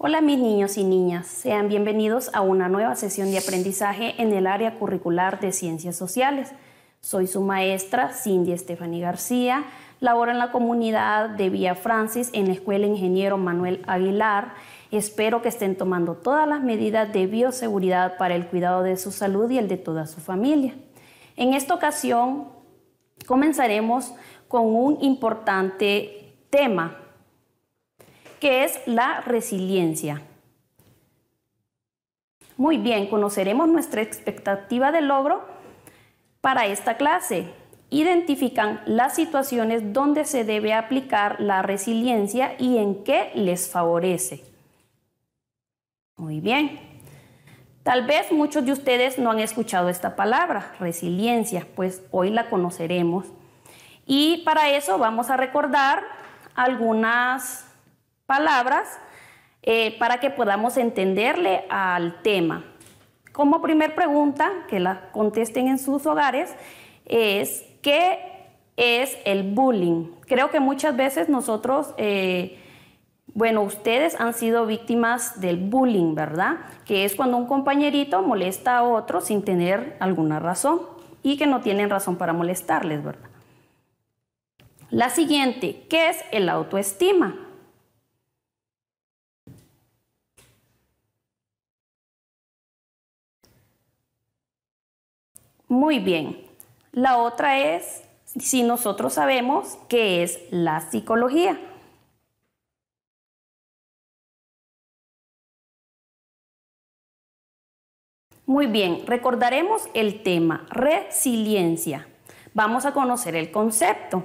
Hola mis niños y niñas, sean bienvenidos a una nueva sesión de aprendizaje en el área curricular de Ciencias Sociales. Soy su maestra Cindy Estefany García, laboro en la comunidad de Villa Francis en la Escuela Ingeniero Manuel Aguilar. Espero que estén tomando todas las medidas de bioseguridad para el cuidado de su salud y el de toda su familia. En esta ocasión comenzaremos con un importante tema que es la resiliencia. Muy bien, conoceremos nuestra expectativa de logro para esta clase. Identifican las situaciones donde se debe aplicar la resiliencia y en qué les favorece. Muy bien. Tal vez muchos de ustedes no han escuchado esta palabra, resiliencia, pues hoy la conoceremos. Y para eso vamos a recordar algunas palabras eh, para que podamos entenderle al tema. Como primer pregunta, que la contesten en sus hogares, es ¿qué es el bullying? Creo que muchas veces nosotros, eh, bueno, ustedes han sido víctimas del bullying, ¿verdad? Que es cuando un compañerito molesta a otro sin tener alguna razón y que no tienen razón para molestarles, ¿verdad? La siguiente, ¿qué es el autoestima? Muy bien. La otra es si nosotros sabemos qué es la psicología. Muy bien, recordaremos el tema resiliencia. Vamos a conocer el concepto.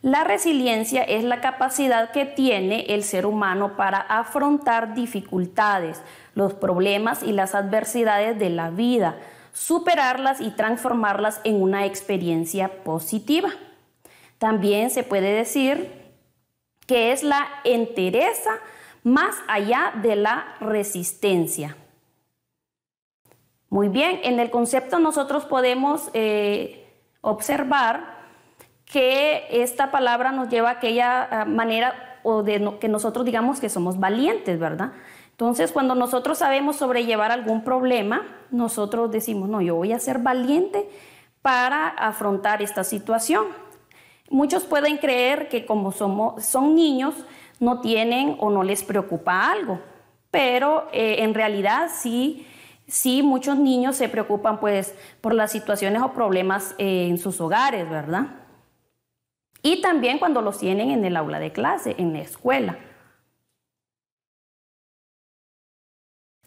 La resiliencia es la capacidad que tiene el ser humano para afrontar dificultades, los problemas y las adversidades de la vida, superarlas y transformarlas en una experiencia positiva. También se puede decir que es la entereza más allá de la resistencia. Muy bien, en el concepto nosotros podemos eh, observar que esta palabra nos lleva a aquella manera o de que nosotros digamos que somos valientes, ¿verdad? Entonces, cuando nosotros sabemos sobrellevar algún problema, nosotros decimos, no, yo voy a ser valiente para afrontar esta situación. Muchos pueden creer que como somos, son niños, no tienen o no les preocupa algo, pero eh, en realidad sí, sí muchos niños se preocupan pues por las situaciones o problemas eh, en sus hogares, ¿verdad? Y también cuando los tienen en el aula de clase, en la escuela.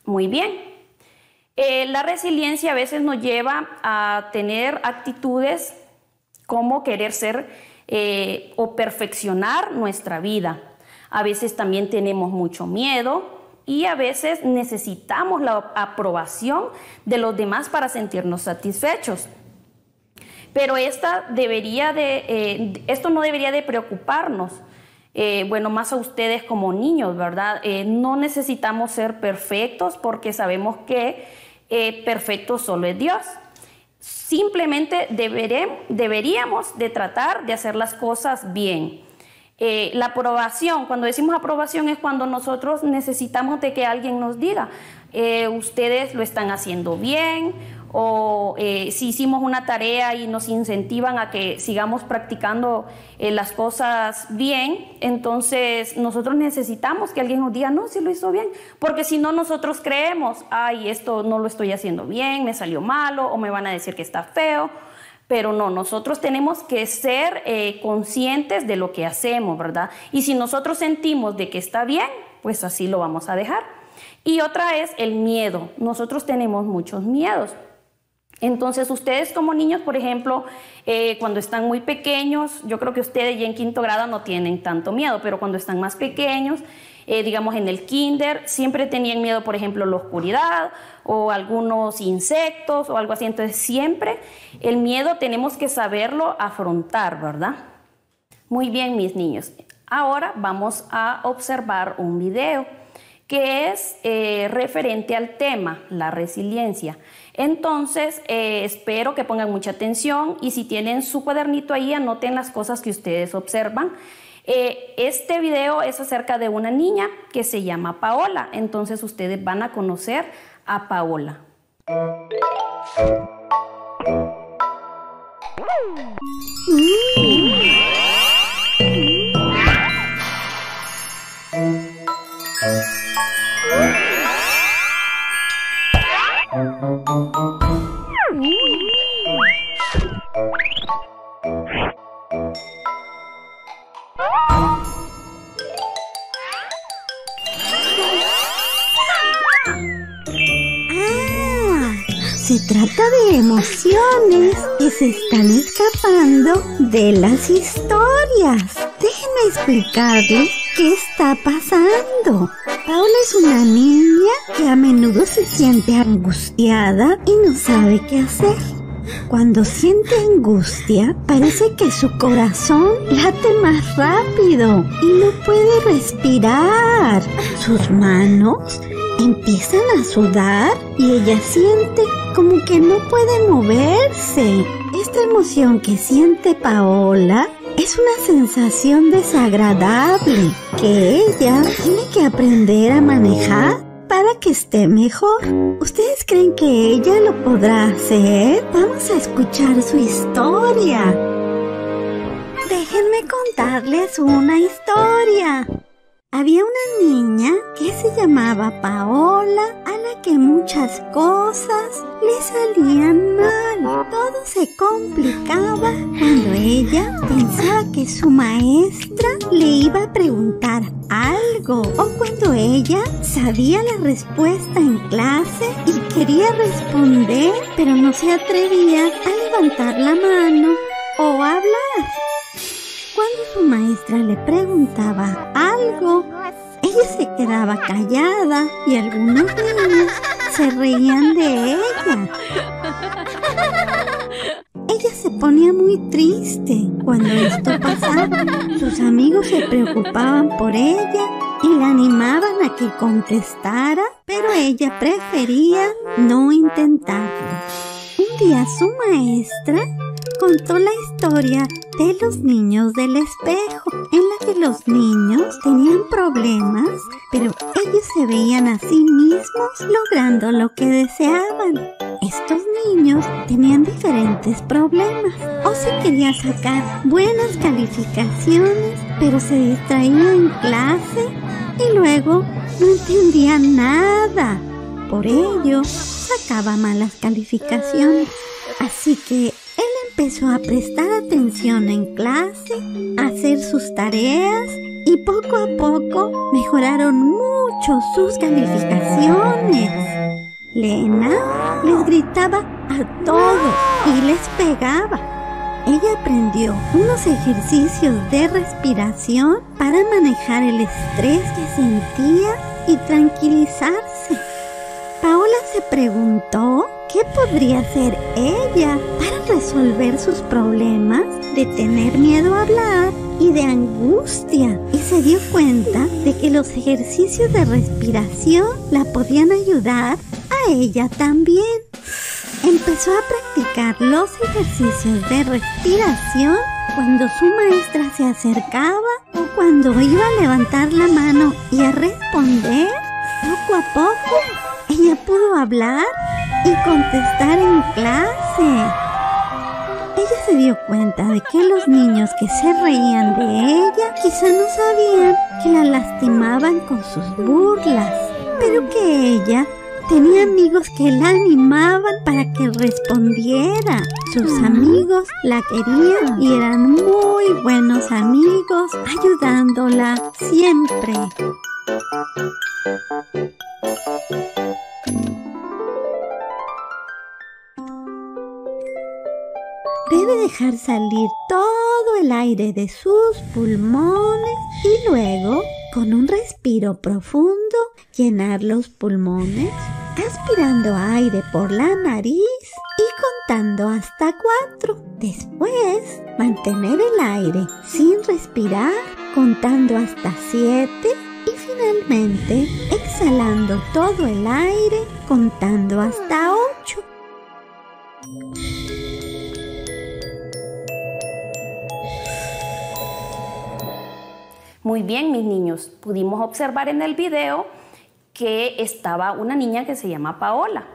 Muy bien. Eh, la resiliencia a veces nos lleva a tener actitudes como querer ser eh, o perfeccionar nuestra vida. A veces también tenemos mucho miedo y a veces necesitamos la aprobación de los demás para sentirnos satisfechos. Pero esta debería de, eh, esto no debería de preocuparnos eh, bueno, más a ustedes como niños, ¿verdad? Eh, no necesitamos ser perfectos porque sabemos que eh, perfecto solo es Dios. Simplemente deberíamos de tratar de hacer las cosas bien. la aprobación, cuando decimos aprobación es cuando nosotros necesitamos de que alguien nos diga, ustedes lo están haciendo bien o eh, si hicimos una tarea y nos incentivan a que sigamos practicando eh, las cosas bien, entonces nosotros necesitamos que alguien nos diga, no, si lo hizo bien, porque si no nosotros creemos, ay, esto no lo estoy haciendo bien, me salió malo o me van a decir que está feo. Pero no, nosotros tenemos que ser eh, conscientes de lo que hacemos, ¿verdad? Y si nosotros sentimos de que está bien, pues así lo vamos a dejar. Y otra es el miedo. Nosotros tenemos muchos miedos. Entonces, ustedes como niños, por ejemplo, eh, cuando están muy pequeños, yo creo que ustedes ya en quinto grado no tienen tanto miedo, pero cuando están más pequeños, eh, digamos en el kinder, siempre tenían miedo, por ejemplo, la oscuridad o algunos insectos o algo así. Entonces, siempre el miedo tenemos que saberlo afrontar, ¿verdad? Muy bien, mis niños. Ahora vamos a observar un video que es eh, referente al tema, la resiliencia. Entonces, eh, espero que pongan mucha atención y si tienen su cuadernito ahí, anoten las cosas que ustedes observan. Eh, este video es acerca de una niña que se llama Paola, entonces ustedes van a conocer a Paola. Se trata de emociones que se están escapando de las historias. Déjenme explicarles qué está pasando. Paula es una niña que a menudo se siente angustiada y no sabe qué hacer. Cuando siente angustia, parece que su corazón late más rápido y no puede respirar. Sus manos empiezan a sudar y ella siente como que no puede moverse. Esta emoción que siente Paola es una sensación desagradable que ella tiene que aprender a manejar para que esté mejor. ¿Ustedes creen que ella lo podrá hacer? Vamos a escuchar su historia. Déjenme contarles una historia. Había una niña que se llamaba Paola a la que muchas cosas le salían mal. Todo se complicaba cuando ella pensaba que su maestra le iba a preguntar algo o cuando ella sabía la respuesta en clase y quería responder pero no se atrevía a levantar la mano o hablar. Cuando su maestra le preguntaba algo, ella se quedaba callada y algunos niños se reían de ella. Ella se ponía muy triste cuando esto pasaba. Sus amigos se preocupaban por ella y la animaban a que contestara, pero ella prefería no intentarlo. Un día su maestra contó la historia de los niños del espejo, en la que los niños tenían problemas, pero ellos se veían a sí mismos logrando lo que deseaban. Estos niños tenían diferentes problemas, o se quería sacar buenas calificaciones, pero se distraían en clase y luego no entendían nada. Por ello, sacaba malas calificaciones. Así que empezó a prestar atención en clase, a hacer sus tareas y poco a poco mejoraron mucho sus calificaciones. Lena les gritaba a todos y les pegaba. Ella aprendió unos ejercicios de respiración para manejar el estrés que sentía y tranquilizarse. Paola se preguntó qué podría hacer ella para resolver sus problemas de tener miedo a hablar y de angustia y se dio cuenta de que los ejercicios de respiración la podían ayudar a ella también. Empezó a practicar los ejercicios de respiración cuando su maestra se acercaba o cuando iba a levantar la mano y a responder poco a poco ella pudo hablar y contestar en clase. Ella se dio cuenta de que los niños que se reían de ella quizá no sabían que la lastimaban con sus burlas, pero que ella tenía amigos que la animaban para que respondiera. Sus amigos la querían y eran muy buenos amigos, ayudándola siempre. Debe dejar salir todo el aire de sus pulmones y luego, con un respiro profundo, llenar los pulmones, aspirando aire por la nariz y contando hasta cuatro. Después, mantener el aire sin respirar, contando hasta siete y finalmente exhalando todo el aire, contando hasta ocho. Muy bien, mis niños, pudimos observar en el video que estaba una niña que se llama Paola.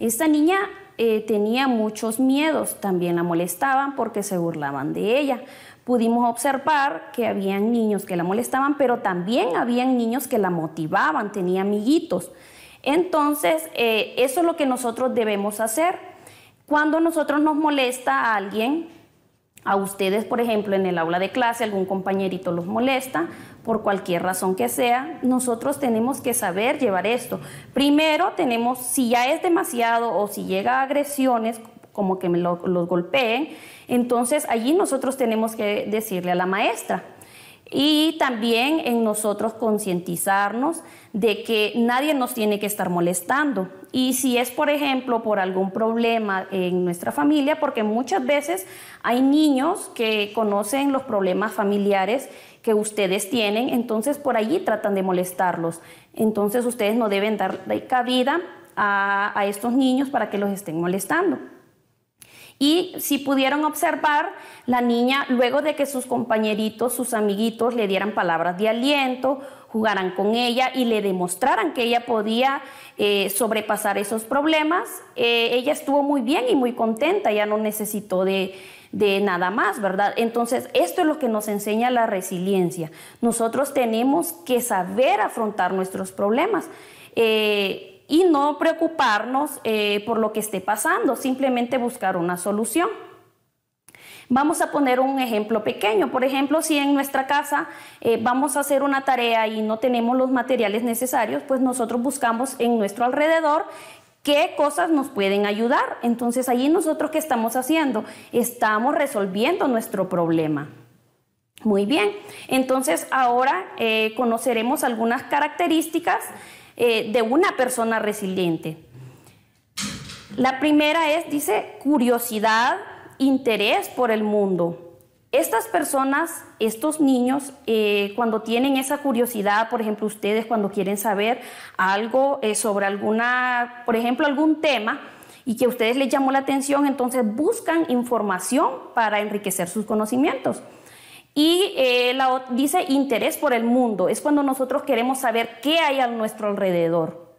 Esta niña eh, tenía muchos miedos, también la molestaban porque se burlaban de ella. Pudimos observar que habían niños que la molestaban, pero también habían niños que la motivaban, tenía amiguitos. Entonces, eh, eso es lo que nosotros debemos hacer. Cuando nosotros nos molesta a alguien, a ustedes, por ejemplo, en el aula de clase, algún compañerito los molesta, por cualquier razón que sea, nosotros tenemos que saber llevar esto. Primero tenemos, si ya es demasiado o si llega a agresiones, como que me los golpeen, entonces allí nosotros tenemos que decirle a la maestra. Y también en nosotros concientizarnos de que nadie nos tiene que estar molestando. Y si es, por ejemplo, por algún problema en nuestra familia, porque muchas veces hay niños que conocen los problemas familiares que ustedes tienen, entonces por allí tratan de molestarlos. Entonces ustedes no deben dar cabida a, a estos niños para que los estén molestando. Y si pudieron observar, la niña, luego de que sus compañeritos, sus amiguitos le dieran palabras de aliento, jugaran con ella y le demostraran que ella podía eh, sobrepasar esos problemas, eh, ella estuvo muy bien y muy contenta, ya no necesitó de, nada más, ¿verdad? Entonces, esto es lo que nos enseña la resiliencia. Nosotros tenemos que saber afrontar nuestros problemas. Eh, y no preocuparnos eh, por lo que esté pasando, simplemente buscar una solución. Vamos a poner un ejemplo pequeño. Por ejemplo, si en nuestra casa eh, vamos a hacer una tarea y no tenemos los materiales necesarios, pues nosotros buscamos en nuestro alrededor qué cosas nos pueden ayudar. Entonces, allí nosotros qué estamos haciendo? Estamos resolviendo nuestro problema. Muy bien, entonces ahora eh, conoceremos algunas características eh, de una persona resiliente. La primera es, dice, curiosidad, interés por el mundo. Estas personas, estos niños, eh, cuando tienen esa curiosidad, por ejemplo, ustedes cuando quieren saber algo eh, sobre alguna, por ejemplo, algún tema, y que a ustedes les llamó la atención, entonces buscan información para enriquecer sus conocimientos. Y eh, la, dice interés por el mundo, es cuando nosotros queremos saber qué hay a nuestro alrededor.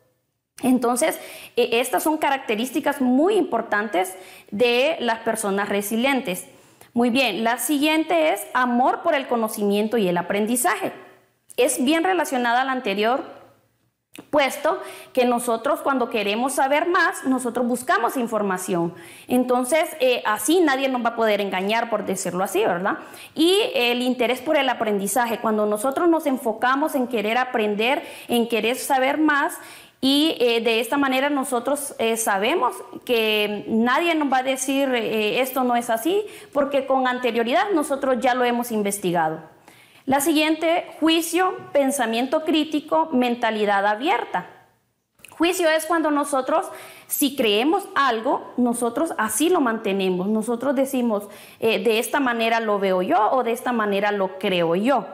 Entonces, eh, estas son características muy importantes de las personas resilientes. Muy bien, la siguiente es amor por el conocimiento y el aprendizaje. Es bien relacionada a la anterior puesto que nosotros cuando queremos saber más, nosotros buscamos información. Entonces, eh, así nadie nos va a poder engañar, por decirlo así, ¿verdad? Y el interés por el aprendizaje, cuando nosotros nos enfocamos en querer aprender, en querer saber más, y eh, de esta manera nosotros eh, sabemos que nadie nos va a decir esto no es así, porque con anterioridad nosotros ya lo hemos investigado. La siguiente, juicio, pensamiento crítico, mentalidad abierta. Juicio es cuando nosotros, si creemos algo, nosotros así lo mantenemos. Nosotros decimos, eh, de esta manera lo veo yo o de esta manera lo creo yo.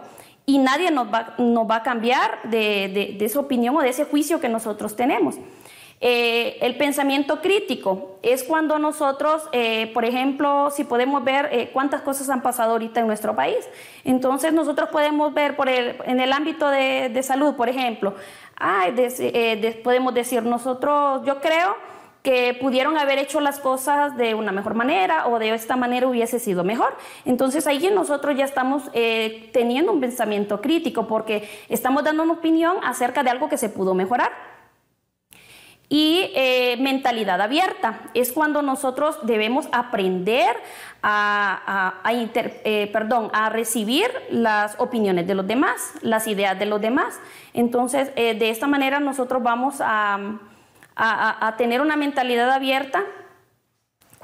Y nadie nos va, a cambiar de, de esa opinión o de ese juicio que nosotros tenemos. Eh, el pensamiento crítico es cuando nosotros, eh, por ejemplo, si podemos ver eh, cuántas cosas han pasado ahorita en nuestro país, entonces nosotros podemos ver en el ámbito de, salud, por ejemplo, podemos decir nosotros, yo creo que pudieron haber hecho las cosas de una mejor manera o de esta manera hubiese sido mejor. Entonces ahí nosotros ya estamos teniendo un pensamiento crítico porque estamos dando una opinión acerca de algo que se pudo mejorar. Y eh, mentalidad abierta. Es cuando nosotros debemos aprender a, eh, perdón, a recibir las opiniones de los demás, las ideas de los demás. Entonces, eh, de esta manera nosotros vamos a, a tener una mentalidad abierta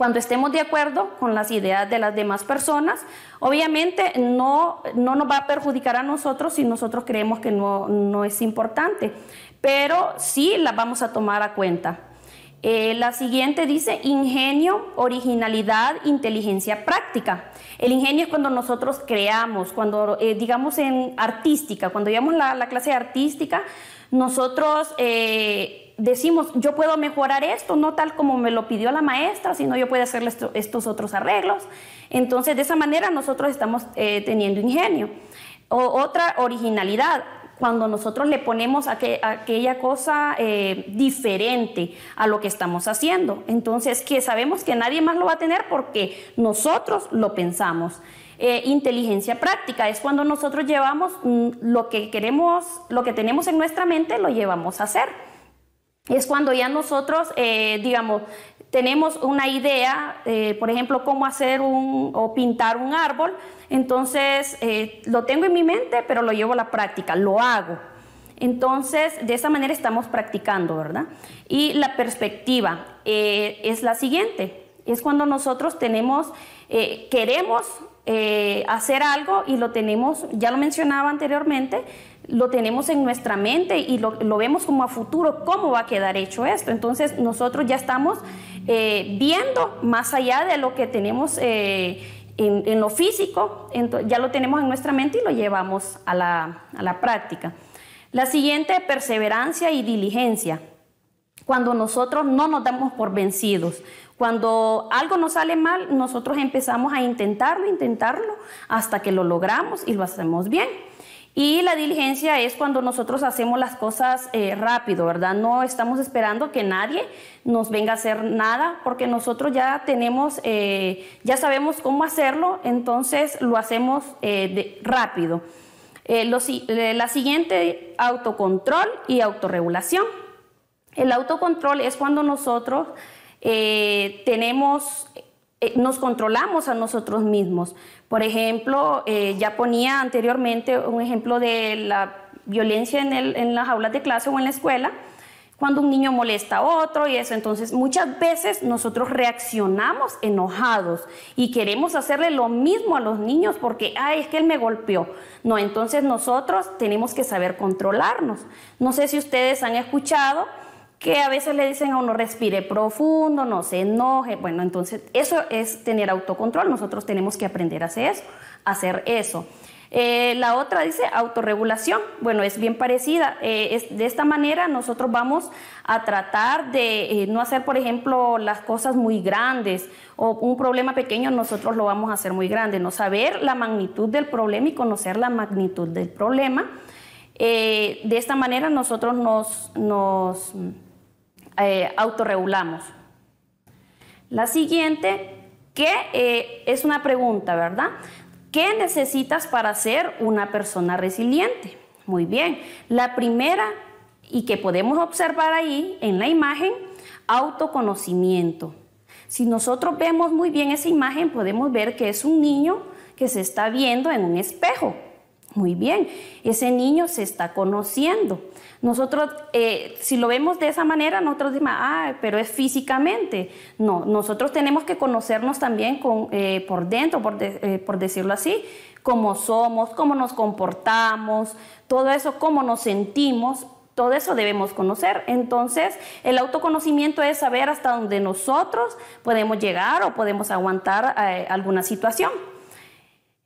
cuando estemos de acuerdo con las ideas de las demás personas, obviamente no, no nos va a perjudicar a nosotros si nosotros creemos que no, no es importante, pero sí la vamos a tomar a cuenta. Eh, la siguiente dice ingenio, originalidad, inteligencia práctica. El ingenio es cuando nosotros creamos, cuando eh, digamos en artística, cuando llevamos la, la clase artística, nosotros eh, decimos, yo puedo mejorar esto, no tal como me lo pidió la maestra, sino yo puedo hacerle estos otros arreglos. Entonces, de esa manera nosotros estamos teniendo ingenio. otra originalidad, cuando nosotros le ponemos aquella cosa eh, diferente a lo que estamos haciendo. Entonces, que sabemos que nadie más lo va a tener porque nosotros lo pensamos. Eh, inteligencia práctica es cuando nosotros llevamos mm, lo que queremos, lo que tenemos en nuestra mente, lo llevamos a hacer. Es cuando ya nosotros, eh, digamos, tenemos una idea, por ejemplo, cómo hacer un o pintar un árbol, entonces, eh, lo tengo en mi mente, pero lo llevo a la práctica, lo hago. Entonces, de esa manera estamos practicando, ¿verdad? Y la perspectiva eh, es la siguiente, es cuando nosotros tenemos, eh, queremos hacer algo y lo tenemos, ya lo mencionaba anteriormente, lo tenemos en nuestra mente y lo, vemos como a futuro, cómo va a quedar hecho esto. Entonces, nosotros ya estamos viendo más allá de lo que tenemos en, lo físico, ya lo tenemos en nuestra mente y lo llevamos a la, práctica. La siguiente, perseverancia y diligencia. Cuando nosotros no nos damos por vencidos, cuando algo nos sale mal, nosotros empezamos a intentarlo, intentarlo, hasta que lo logramos y lo hacemos bien. Y la diligencia es cuando nosotros hacemos las cosas eh, rápido, ¿verdad? No estamos esperando que nadie nos venga a hacer nada, porque nosotros ya tenemos, eh, ya sabemos cómo hacerlo, entonces lo hacemos eh, rápido. la siguiente, autocontrol y autorregulación. El autocontrol es cuando nosotros tenemos eh, nos controlamos a nosotros mismos. Por ejemplo, eh, ya ponía anteriormente un ejemplo de la violencia en, en, las aulas de clase o en la escuela, cuando un niño molesta a otro y eso. Entonces, muchas veces nosotros reaccionamos enojados y queremos hacerle lo mismo a los niños porque, ay, es que él me golpeó. No, entonces nosotros tenemos que saber controlarnos. No sé si ustedes han escuchado que a veces le dicen a uno respire profundo, no se enoje. Bueno, entonces eso es tener autocontrol. Nosotros tenemos que aprender a hacer eso. Hacer eso. Eh, la otra dice autorregulación. Bueno, es bien parecida. Eh, de esta manera nosotros vamos a tratar de eh, no hacer, por ejemplo, las cosas muy grandes o un problema pequeño, nosotros lo vamos a hacer muy grande. No saber la magnitud del problema y conocer la magnitud del problema. de esta manera nosotros nos, nos eh, autorregulamos. La siguiente, que eh, es una pregunta, ¿verdad? ¿Qué necesitas para ser una persona resiliente? Muy bien. La primera, y que podemos observar ahí en la imagen, autoconocimiento. Si nosotros vemos muy bien esa imagen, podemos ver que es un niño que se está viendo en un espejo. Muy bien, ese niño se está conociendo. Nosotros, eh, si lo vemos de esa manera, nosotros decimos, ah, pero es físicamente. No, nosotros tenemos que conocernos también con, eh, por dentro, por, eh, por decirlo así, cómo somos, cómo nos comportamos, todo eso, cómo nos sentimos, todo eso debemos conocer. Entonces, el autoconocimiento es saber hasta dónde nosotros podemos llegar o podemos aguantar alguna situación.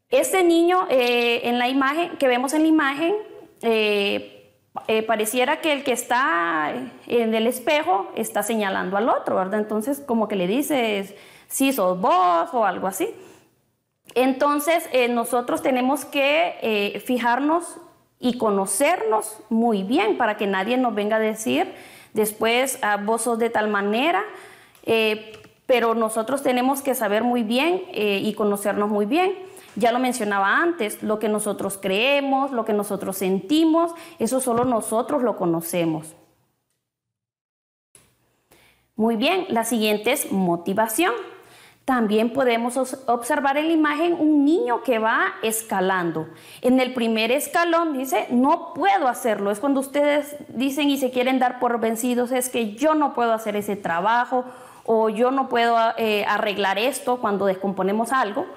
Este niño en la imagen, que vemos en la imagen, pareciera que el que está en el espejo está señalando al otro, ¿verdad? Entonces como que le dices, sí, sos vos o algo así. Entonces eh, nosotros tenemos que eh, fijarnos y conocernos muy bien para que nadie nos venga a decir después, ah, vos sos de tal manera, pero nosotros tenemos que saber muy bien y conocernos muy bien. Ya lo mencionaba antes, lo que nosotros creemos, lo que nosotros sentimos, eso solo nosotros lo conocemos. Muy bien, la siguiente es motivación. También podemos observar en la imagen un niño que va escalando. En el primer escalón dice, no puedo hacerlo. Es cuando ustedes dicen y se quieren dar por vencidos, es que yo no puedo hacer ese trabajo o yo no puedo eh, arreglar esto cuando descomponemos algo.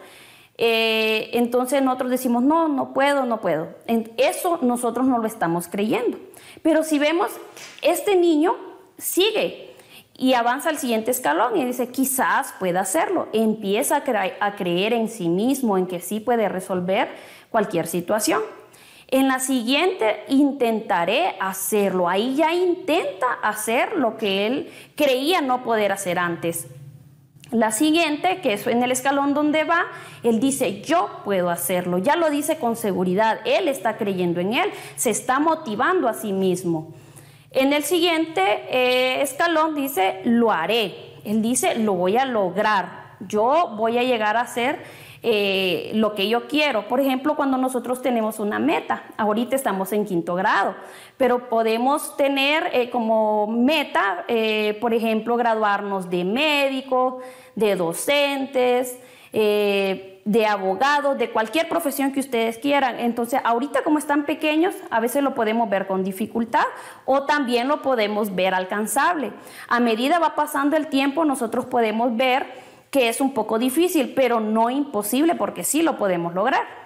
Eh, entonces nosotros decimos, no, no puedo, no puedo. Eso nosotros no lo estamos creyendo. Pero si vemos, este niño sigue y avanza al siguiente escalón y dice, quizás pueda hacerlo. Empieza a, a creer en sí mismo, en que sí puede resolver cualquier situación. En la siguiente intentaré hacerlo. Ahí ya intenta hacer lo que él creía no poder hacer antes. La siguiente, que es en el escalón donde va, él dice, yo puedo hacerlo. Ya lo dice con seguridad. Él está creyendo en él, se está motivando a sí mismo. En el siguiente eh, escalón dice, lo haré. Él dice, lo voy a lograr. Yo voy a llegar a ser eh, lo que yo quiero. Por ejemplo, cuando nosotros tenemos una meta, ahorita estamos en quinto grado, pero podemos tener eh, como meta, eh, por ejemplo, graduarnos de médicos, de docentes, de abogados, de cualquier profesión que ustedes quieran. Entonces, ahorita como están pequeños, a veces lo podemos ver con dificultad o también lo podemos ver alcanzable. A medida va pasando el tiempo, nosotros podemos ver que es un poco difícil, pero no imposible porque sí lo podemos lograr.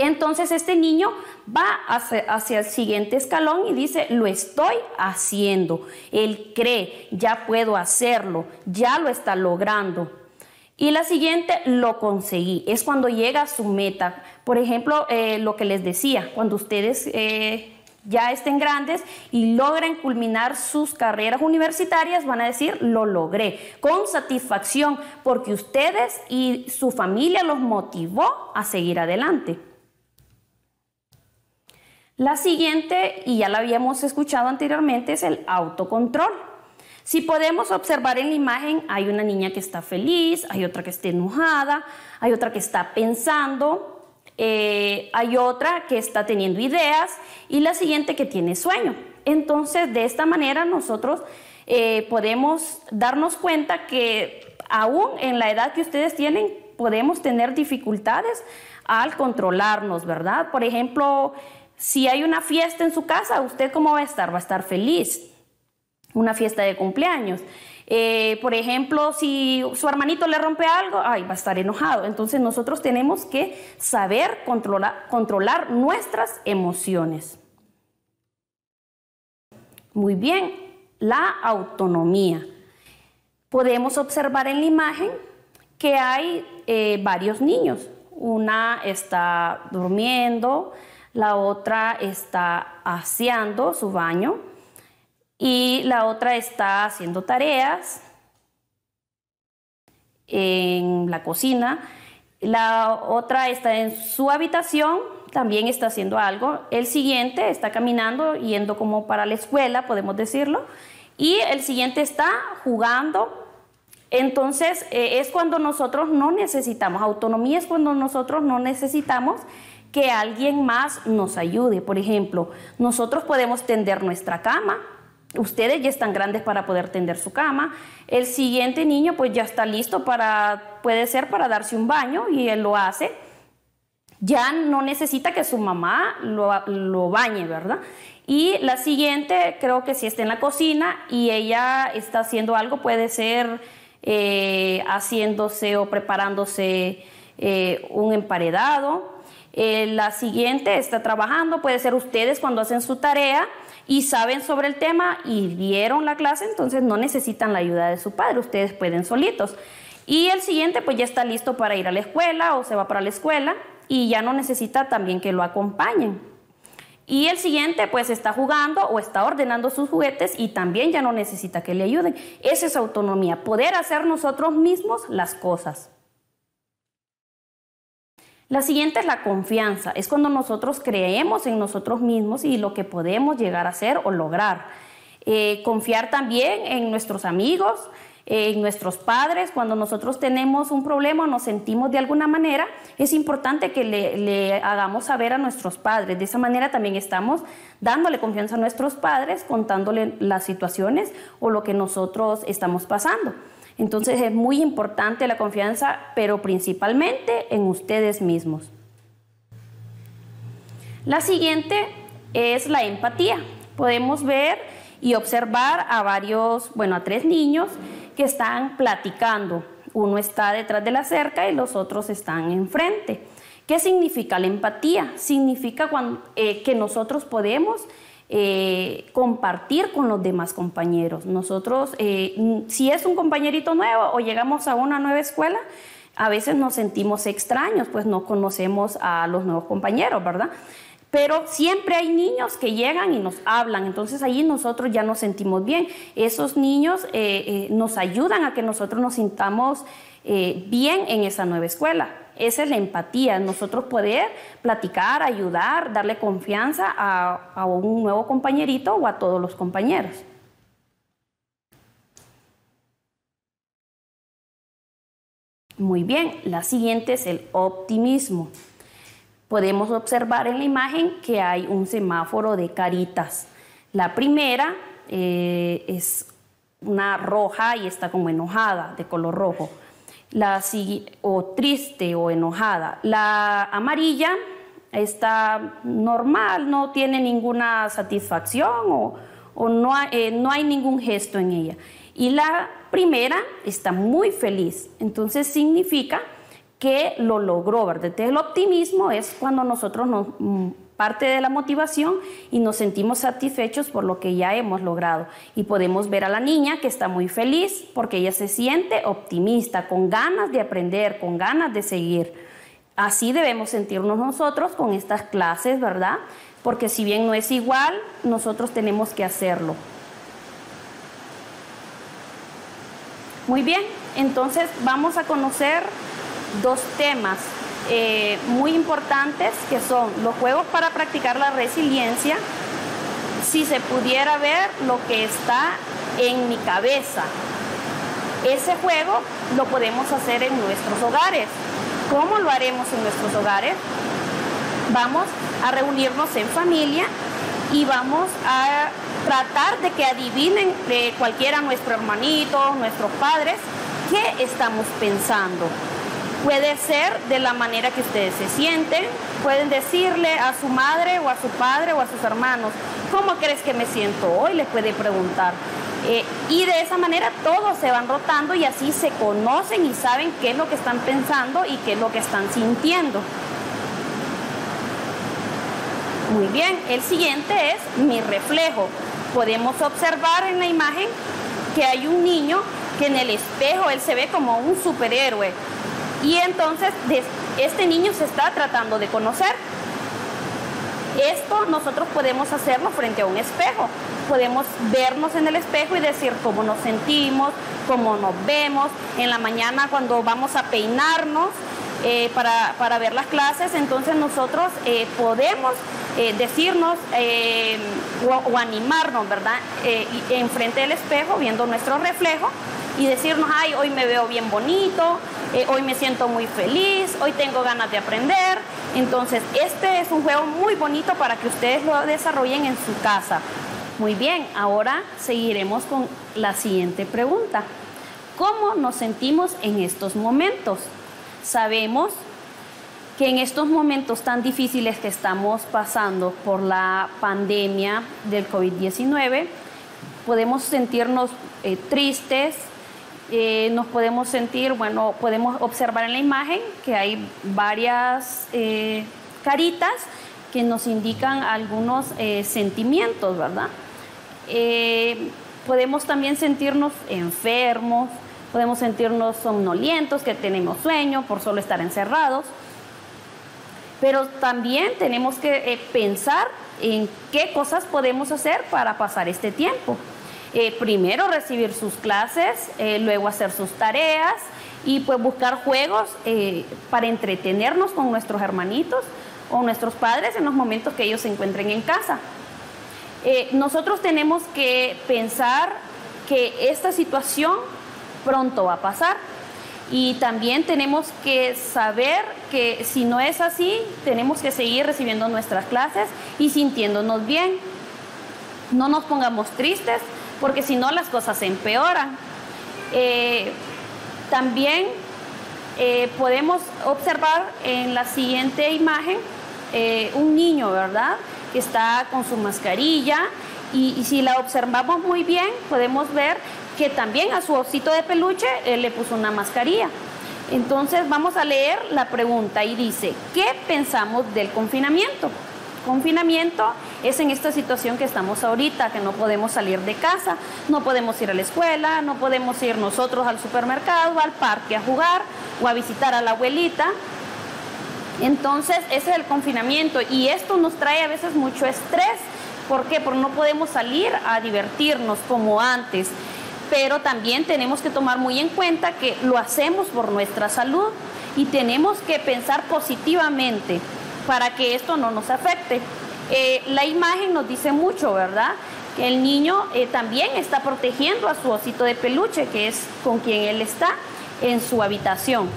Entonces este niño va hacia, el siguiente escalón y dice, lo estoy haciendo. Él cree, ya puedo hacerlo, ya lo está logrando. Y la siguiente, lo conseguí. Es cuando llega a su meta. Por ejemplo, eh, lo que les decía, cuando ustedes eh, ya estén grandes y logren culminar sus carreras universitarias, van a decir, lo logré, con satisfacción, porque ustedes y su familia los motivó a seguir adelante. La siguiente, y ya la habíamos escuchado anteriormente, es el autocontrol. Si podemos observar en la imagen, hay una niña que está feliz, hay otra que está enojada, hay otra que está pensando, eh, hay otra que está teniendo ideas y la siguiente que tiene sueño. Entonces, de esta manera nosotros eh, podemos darnos cuenta que aún en la edad que ustedes tienen, podemos tener dificultades al controlarnos, ¿verdad? Por ejemplo, si hay una fiesta en su casa, ¿usted cómo va a estar? Va a estar feliz. Una fiesta de cumpleaños. Eh, por ejemplo, si su hermanito le rompe algo, ay, va a estar enojado. Entonces nosotros tenemos que saber controlar, nuestras emociones. Muy bien, la autonomía. Podemos observar en la imagen que hay eh, varios niños. Una está durmiendo, la otra está aseando su baño, y la otra está haciendo tareas en la cocina. La otra está en su habitación, también está haciendo algo. El siguiente está caminando, yendo como para la escuela, podemos decirlo. Y el siguiente está jugando. Entonces eh, es cuando nosotros no necesitamos, autonomía es cuando nosotros no necesitamos que alguien más nos ayude. Por ejemplo, nosotros podemos tender nuestra cama, Ustedes ya están grandes para poder tender su cama. El siguiente niño pues ya está listo para, puede ser para darse un baño y él lo hace. Ya no necesita que su mamá lo, bañe, ¿verdad? Y la siguiente, creo que si está en la cocina y ella está haciendo algo, puede ser eh, haciéndose o preparándose eh, un emparedado. Eh, la siguiente está trabajando, puede ser ustedes cuando hacen su tarea y saben sobre el tema y vieron la clase, entonces no necesitan la ayuda de su padre, ustedes pueden solitos. Y el siguiente pues ya está listo para ir a la escuela o se va para la escuela y ya no necesita también que lo acompañen. Y el siguiente pues está jugando o está ordenando sus juguetes y también ya no necesita que le ayuden. Esa es autonomía, poder hacer nosotros mismos las cosas. La siguiente es la confianza. Es cuando nosotros creemos en nosotros mismos y lo que podemos llegar a hacer o lograr. Eh, confiar también en nuestros amigos, en nuestros padres. Cuando nosotros tenemos un problema o nos sentimos de alguna manera, es importante que le, le hagamos saber a nuestros padres. De esa manera también estamos dándole confianza a nuestros padres, contándole las situaciones o lo que nosotros estamos pasando. Entonces es muy importante la confianza, pero principalmente en ustedes mismos. La siguiente es la empatía. Podemos ver y observar a varios, bueno, a tres niños que están platicando. Uno está detrás de la cerca y los otros están enfrente. ¿Qué significa la empatía? Significa eh, que nosotros podemos eh, compartir con los demás compañeros. Nosotros, eh, si es un compañerito nuevo o llegamos a una nueva escuela, a veces nos sentimos extraños, pues no conocemos a los nuevos compañeros, ¿verdad? Pero siempre hay niños que llegan y nos hablan, entonces ahí nosotros ya nos sentimos bien. Esos niños eh, nos ayudan a que nosotros nos sintamos bien en esa nueva escuela. Esa es la empatía, nosotros poder platicar, ayudar, darle confianza a, un nuevo compañerito o a todos los compañeros. Muy bien, la siguiente es el optimismo. Podemos observar en la imagen que hay un semáforo de caritas. La primera eh, es una roja y está como enojada, de color rojo. La, o triste o enojada. La amarilla está normal, no tiene ninguna satisfacción o, no, eh, no hay ningún gesto en ella. Y la primera está muy feliz, entonces significa que lo logró, ¿verdad? el optimismo es cuando nosotros nos mm, parte de la motivación y nos sentimos satisfechos por lo que ya hemos logrado. Y podemos ver a la niña que está muy feliz porque ella se siente optimista, con ganas de aprender, con ganas de seguir. Así debemos sentirnos nosotros con estas clases, ¿verdad? Porque si bien no es igual, nosotros tenemos que hacerlo. Muy bien, entonces vamos a conocer dos temas eh, muy importantes que son los juegos para practicar la resiliencia, si se pudiera ver lo que está en mi cabeza. Ese juego lo podemos hacer en nuestros hogares. ¿Cómo lo haremos en nuestros hogares? Vamos a reunirnos en familia y vamos a tratar de que adivinen de cualquiera nuestro hermanito, nuestros padres, qué estamos pensando. Puede ser de la manera que ustedes se sienten, pueden decirle a su madre o a su padre o a sus hermanos, ¿cómo crees que me siento hoy? Les puede preguntar. Eh, y de esa manera todos se van rotando y así se conocen y saben qué es lo que están pensando y qué es lo que están sintiendo. Muy bien, el siguiente es mi reflejo. Podemos observar en la imagen que hay un niño que en el espejo él se ve como un superhéroe. Y entonces este niño se está tratando de conocer. Esto nosotros podemos hacerlo frente a un espejo. Podemos vernos en el espejo y decir cómo nos sentimos, cómo nos vemos. En la mañana cuando vamos a peinarnos, eh, para, ver las clases, entonces nosotros eh, podemos eh, decirnos o, animarnos, ¿verdad? enfrente del espejo, viendo nuestro reflejo y decirnos, ay, hoy me veo bien bonito, hoy me siento muy feliz, hoy tengo ganas de aprender. Entonces, este es un juego muy bonito para que ustedes lo desarrollen en su casa. Muy bien, ahora seguiremos con la siguiente pregunta. ¿Cómo nos sentimos en estos momentos? Sabemos que en estos momentos tan difíciles que estamos pasando por la pandemia del COVID-19, podemos sentirnos eh, tristes, eh, nos podemos sentir, bueno, podemos observar en la imagen que hay varias eh, caritas que nos indican algunos sentimientos, ¿verdad? podemos también sentirnos enfermos, podemos sentirnos somnolientos, que tenemos sueño por solo estar encerrados. Pero también tenemos que eh, pensar en qué cosas podemos hacer para pasar este tiempo. Eh, primero recibir sus clases, eh, luego hacer sus tareas y pues buscar juegos para entretenernos con nuestros hermanitos o nuestros padres en los momentos que ellos se encuentren en casa. nosotros tenemos que pensar que esta situación pronto va a pasar. Y también tenemos que saber que si no es así, tenemos que seguir recibiendo nuestras clases y sintiéndonos bien. No nos pongamos tristes, porque si no las cosas se empeoran. Eh, también eh, podemos observar en la siguiente imagen eh, un niño, ¿verdad? Que está con su mascarilla y, y si la observamos muy bien, podemos ver que también a su osito de peluche le puso una mascarilla. Entonces vamos a leer la pregunta y dice, ¿qué pensamos del confinamiento? Confinamiento es en esta situación que estamos ahorita, que no podemos salir de casa, no podemos ir a la escuela, no podemos ir nosotros al supermercado, al parque a jugar o a visitar a la abuelita. Entonces, ese es el confinamiento y esto nos trae a veces mucho estrés. ¿Por qué? Porque no podemos salir a divertirnos como antes. Pero también tenemos que tomar muy en cuenta que lo hacemos por nuestra salud y tenemos que pensar positivamente para que esto no nos afecte. Eh, la imagen nos dice mucho, ¿verdad? Que el niño eh, también está protegiendo a su osito de peluche, que es con quien él está en su habitación.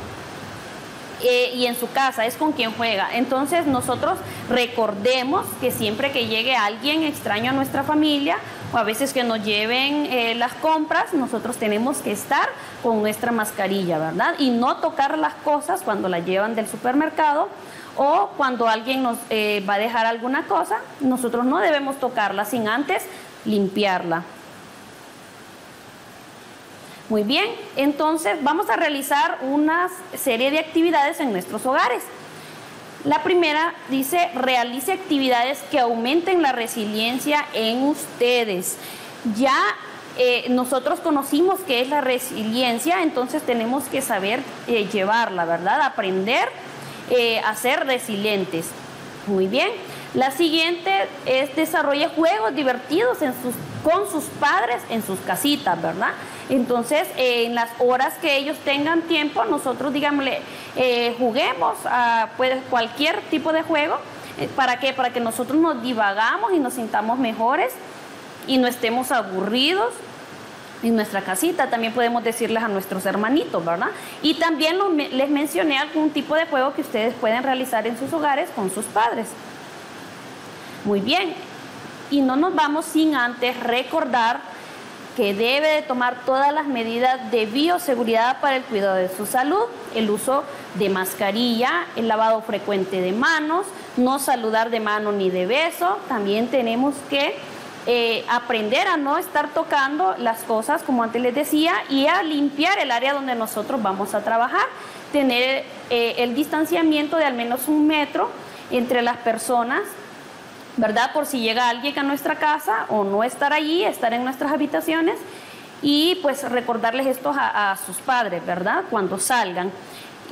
Eh, y en su casa, es con quien juega. Entonces nosotros recordemos que siempre que llegue alguien extraño a nuestra familia o a veces que nos lleven las compras, nosotros tenemos que estar con nuestra mascarilla, ¿verdad? Y no tocar las cosas cuando las llevan del supermercado o cuando alguien nos eh, va a dejar alguna cosa, nosotros no debemos tocarla sin antes limpiarla. Muy bien, entonces vamos a realizar una serie de actividades en nuestros hogares. La primera dice, realice actividades que aumenten la resiliencia en ustedes. Ya eh, nosotros conocimos qué es la resiliencia, entonces tenemos que saber eh, llevarla, ¿verdad? Aprender eh, a ser resilientes. Muy bien. La siguiente es desarrolle juegos divertidos en sus, con sus padres en sus casitas, ¿verdad? Entonces, en las horas que ellos tengan tiempo, nosotros, digámosle, eh, juguemos a pues, cualquier tipo de juego. Eh, ¿Para qué? Para que nosotros nos divagamos y nos sintamos mejores y no estemos aburridos en nuestra casita. También podemos decirles a nuestros hermanitos, ¿verdad? Y también les mencioné algún tipo de juego que ustedes pueden realizar en sus hogares con sus padres. Muy bien, y no nos vamos sin antes recordar que debe de tomar todas las medidas de bioseguridad para el cuidado de su salud, el uso de mascarilla, el lavado frecuente de manos, no saludar de mano ni de beso. También tenemos que eh, aprender a no estar tocando las cosas, como antes les decía, y a limpiar el área donde nosotros vamos a trabajar, tener eh, el distanciamiento de al menos un metro entre las personas ¿verdad? Por si llega alguien a nuestra casa o no estar allí, estar en nuestras habitaciones y pues recordarles esto a, sus padres, ¿verdad? Cuando salgan.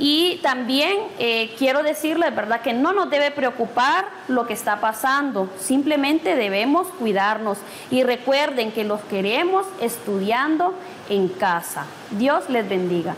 Y también eh, quiero decirles, ¿verdad? Que no nos debe preocupar lo que está pasando, simplemente debemos cuidarnos y recuerden que los queremos estudiando en casa. Dios les bendiga.